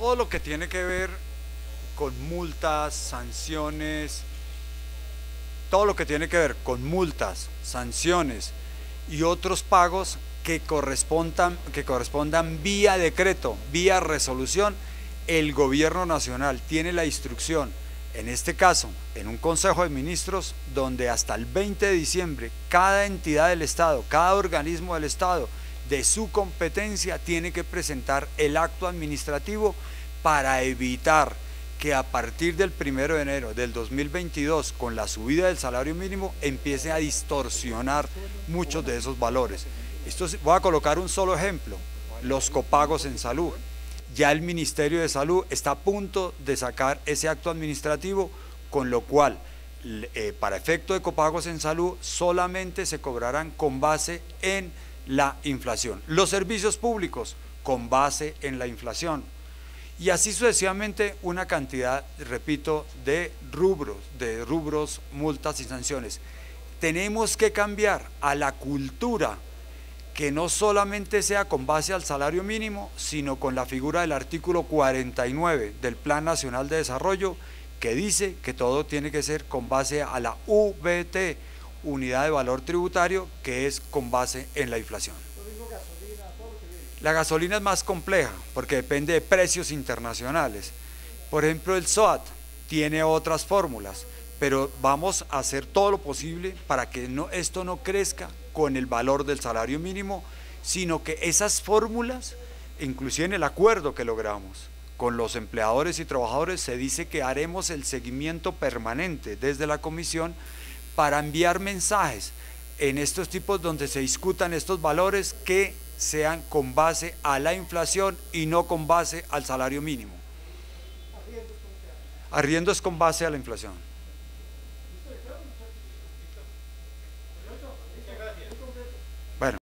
todo lo que tiene que ver con multas, sanciones, todo lo que tiene que ver con multas, sanciones y otros pagos que correspondan, que correspondan vía decreto, vía resolución, el gobierno nacional tiene la instrucción, en este caso, en un Consejo de Ministros, donde hasta el 20 de diciembre cada entidad del Estado, cada organismo del Estado, de su competencia, tiene que presentar el acto administrativo para evitar que a partir del 1 de enero del 2022, con la subida del salario mínimo, empiece a distorsionar muchos de esos valores. Esto, voy a colocar un solo ejemplo, los copagos en salud. Ya el Ministerio de Salud está a punto de sacar ese acto administrativo, con lo cual, eh, para efecto de copagos en salud, solamente se cobrarán con base en la inflación. Los servicios públicos, con base en la inflación y así sucesivamente una cantidad, repito, de rubros, de rubros, multas y sanciones. Tenemos que cambiar a la cultura que no solamente sea con base al salario mínimo, sino con la figura del artículo 49 del Plan Nacional de Desarrollo, que dice que todo tiene que ser con base a la UBT, Unidad de Valor Tributario, que es con base en la inflación. La gasolina es más compleja porque depende de precios internacionales. Por ejemplo, el SOAT tiene otras fórmulas, pero vamos a hacer todo lo posible para que no, esto no crezca con el valor del salario mínimo, sino que esas fórmulas, inclusive en el acuerdo que logramos con los empleadores y trabajadores, se dice que haremos el seguimiento permanente desde la comisión para enviar mensajes en estos tipos donde se discutan estos valores que sean con base a la inflación y no con base al salario mínimo. Arriendos con base a la inflación. Bueno.